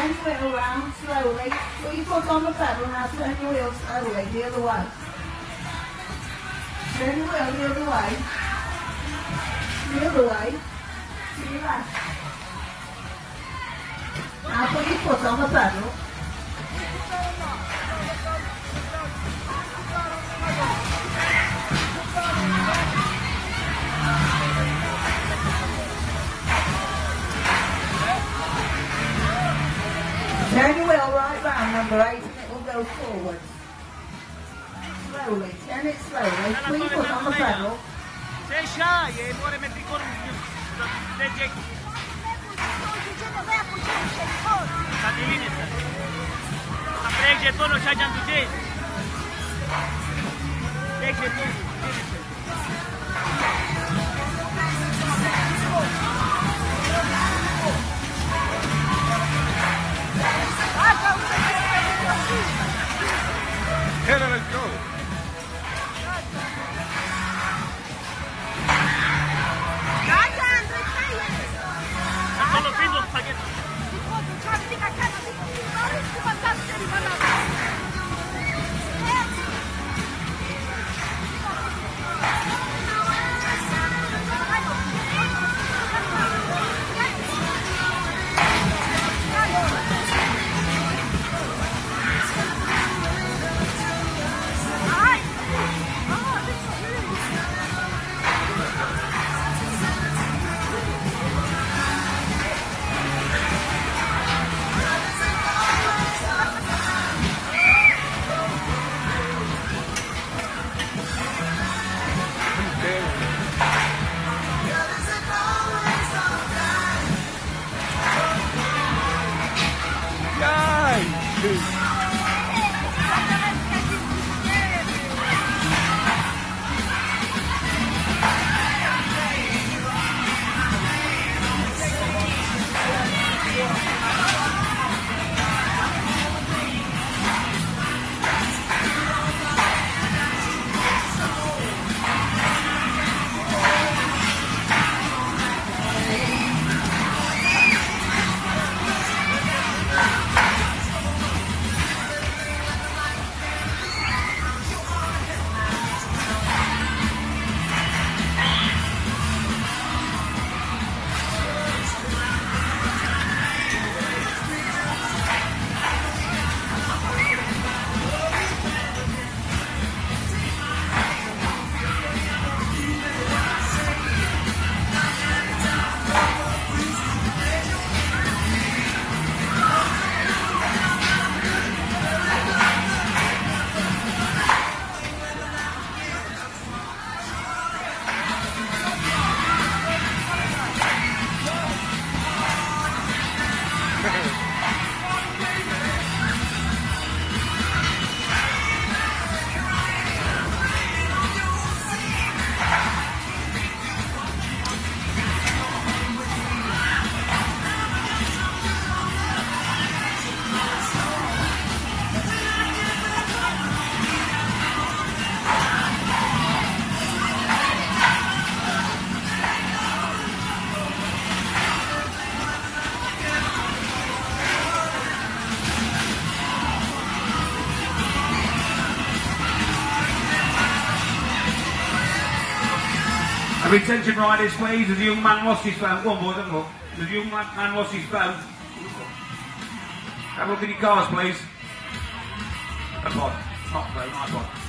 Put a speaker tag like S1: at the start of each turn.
S1: Turn your wheel around slowly. Put your foot on the pedal now. Turn your wheel slowly the other way. Turn your wheel the other way. The other way. To your left. Now put your foot on the pedal. Right and it will go forward. Slowly, turn it slowly. Put foot on the pedal.
S2: Se shy e muore mentre corre legge State lì A prege tono c'ha già tutti tono Sim.
S3: Retention riders, please. As the young man lost his phone. One have a look. The young man man lost his phone. Have a look at your cars, please. iPod. Not phone, iPod.